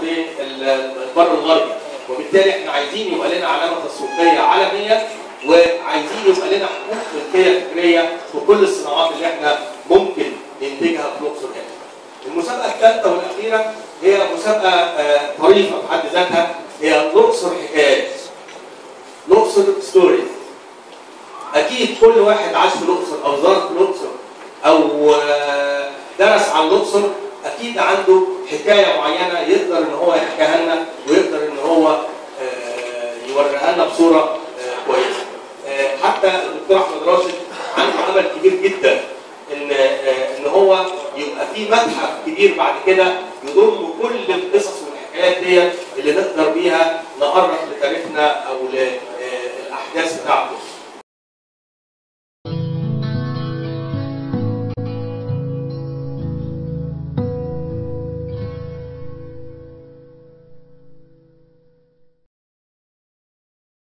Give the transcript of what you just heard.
في البر الغربي وبالتالي إحنا عايزين يبقى لنا علامة تسويقية عالمية وعايزين يبقى لنا حقوق ملكيه فكريه في كل الصناعات اللي إحنا ممكن ننتجها في الاقصر هنا. المسابقة الثالثة والأخيرة هي مسابقة آه، طريفة في حد ذاتها هي الأقصر حكايات. الأقصر ستوريز. أكيد كل واحد عاش في الأقصر أو زار في الأقصر أو آه، درس عن الأقصر أكيد عنده حكاية معينة يقدر إن هو يحكيها لنا ويقدر إن هو آه، يوريها لنا بصورة آه، كويسة. آه، حتى الدكتور أحمد راشد عنده امل كبير جدا إن إن هو يبقى في متحف كبير بعد كده يضم كل القصص والحكايات ديت اللي نقدر